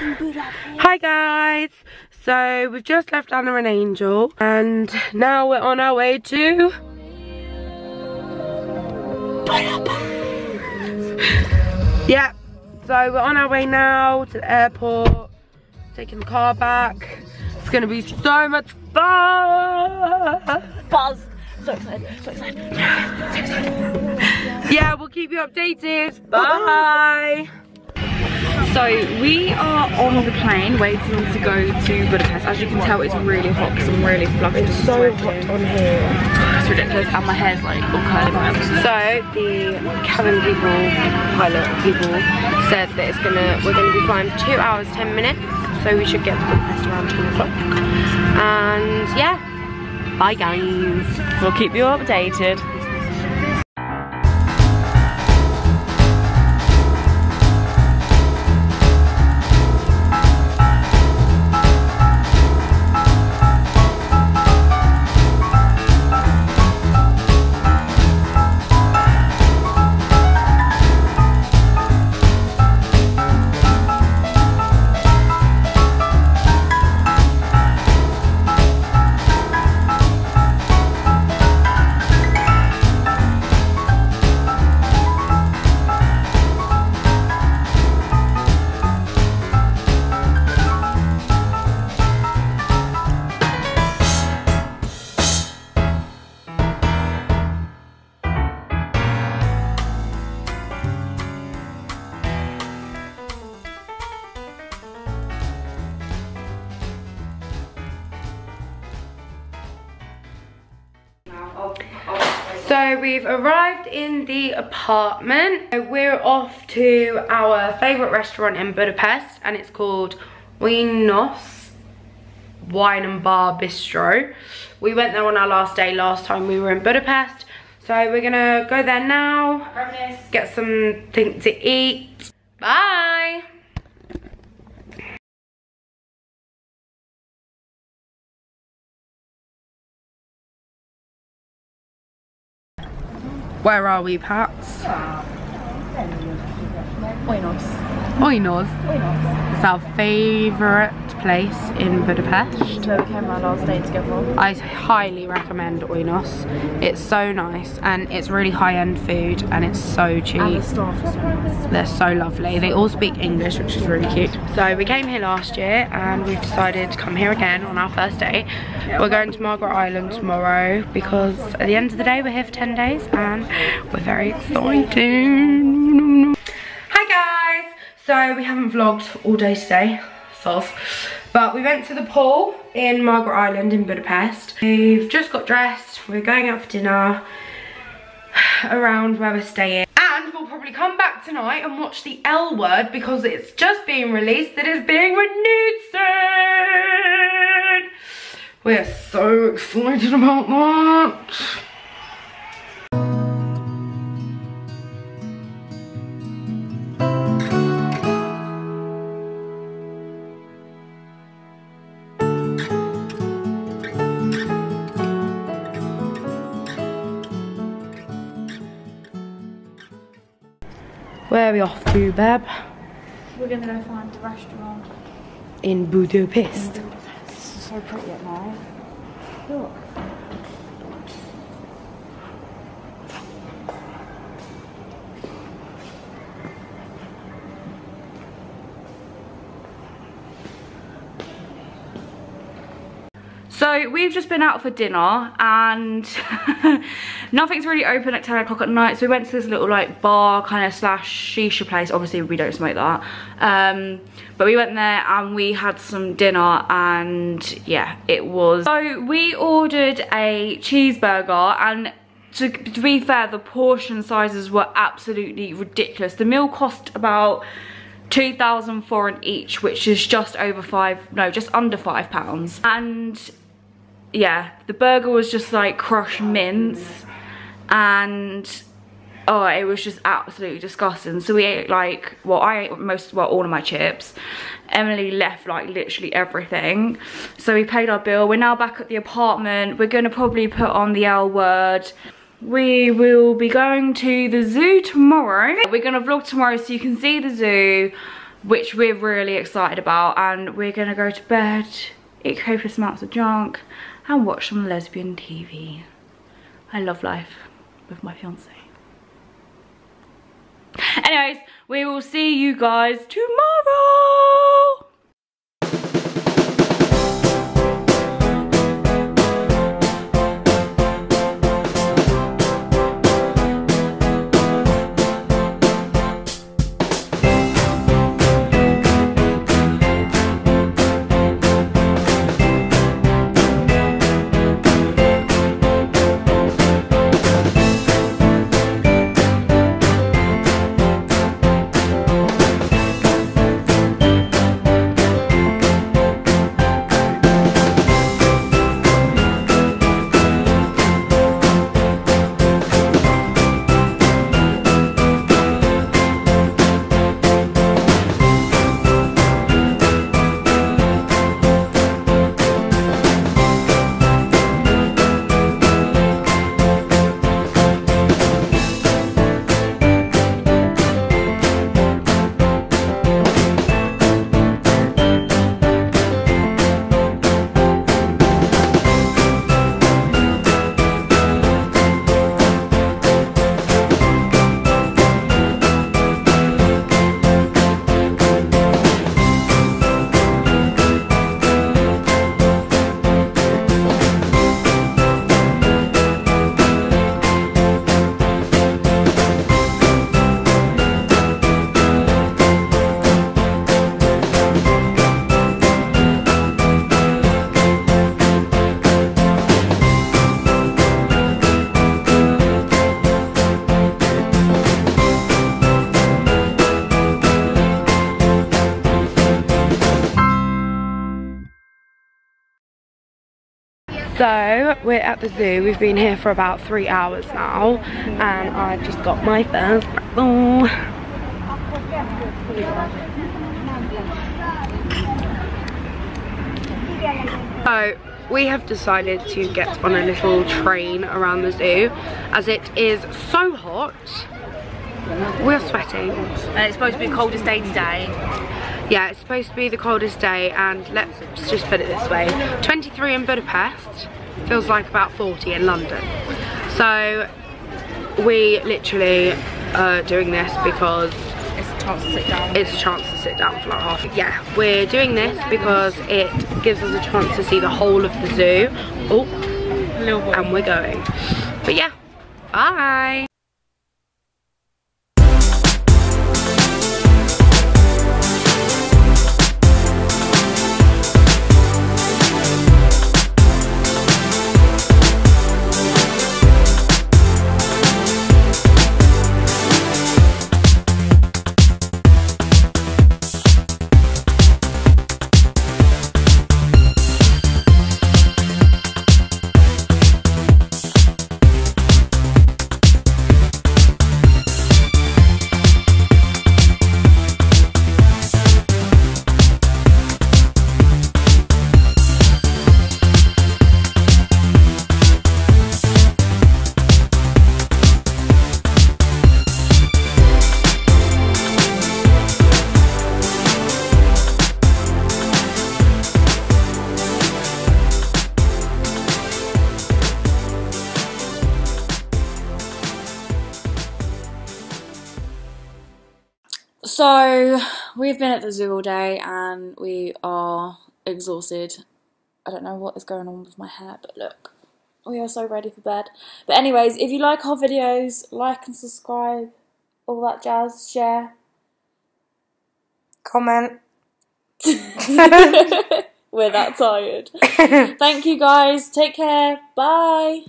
Hi guys! So we've just left Anna and Angel and now we're on our way to Yeah, so we're on our way now to the airport, taking the car back. It's gonna be so much fun! Buzz. So excited, so excited. Yeah, we'll keep you updated. Bye! So we are on the plane waiting to go to Budapest. As you can tell, it's really hot because I'm really fluffy. It's So hot on here. It's ridiculous and my hair's like all curly around. So the cabin people, pilot people, said that it's gonna we're gonna be flying for two hours ten minutes, so we should get to Budapest around ten o'clock. And yeah, bye guys. We'll keep you updated. So we've arrived in the apartment. We're off to our favourite restaurant in Budapest and it's called Oinos Wine and Bar Bistro. We went there on our last day last time we were in Budapest. So we're gonna go there now, get something to eat. Bye! Where are we, Pats? Buenos. Oinos. It's our favourite place in Budapest. So we came our last day together. I highly recommend Oinos. It's so nice and it's really high-end food and it's so cheap. And the staff is so nice. They're so lovely. They all speak English, which is really cute. So we came here last year and we've decided to come here again on our first day. We're going to Margaret Island tomorrow because at the end of the day we're here for 10 days and we're very excited. So we haven't vlogged all day today, soz. But we went to the pool in Margaret Island in Budapest. We've just got dressed, we're going out for dinner around where we're staying. And we'll probably come back tonight and watch the L word because it's just being released that it's being renewed soon. We're so excited about that. Where are we off to, Beb? We're gonna go find a restaurant. In Budapest. It's so pretty at night. Look. We've just been out for dinner and nothing's really open at 10 o'clock at night. So we went to this little like bar kind of slash shisha place. Obviously we don't smoke that. Um, but we went there and we had some dinner and yeah, it was. So we ordered a cheeseburger and to, to be fair, the portion sizes were absolutely ridiculous. The meal cost about 2004 in each which is just over five no just under five pounds and yeah the burger was just like crushed mince and oh it was just absolutely disgusting. So we ate like well i ate most well all of my chips. Emily left like literally everything. So we paid our bill. We're now back at the apartment. We're gonna probably put on the l word. We will be going to the zoo tomorrow. We're gonna vlog tomorrow so you can see the zoo which we're really excited about. And we're to go to bed, eat copious amounts of junk, and watch some lesbian TV. I love life with my fiance. Anyways, we will see you guys tomorrow. So we're at the zoo. We've been here for about three hours now, and I've just got my first pretzel. So we have decided to get on a little train around the zoo, as it is so hot. We're sweating. And it's supposed to be the coldest day today. Yeah, it's supposed to be the coldest day and let's just put it this way. 23 in Budapest feels like about 40 in London. So we literally are doing this because It's a chance to sit down. it's a chance to sit down for like half. Yeah, we're doing this because it gives us a chance to see the whole of the zoo. Oh, and we're going. But yeah, bye. So we've been at the zoo all day and we are exhausted. I don't know what is going on with my hair, but look, we are so ready for bed. But anyways, if you like our videos, like and subscribe, all that jazz, share. Comment. We're that tired. Thank you guys. Take care. Bye.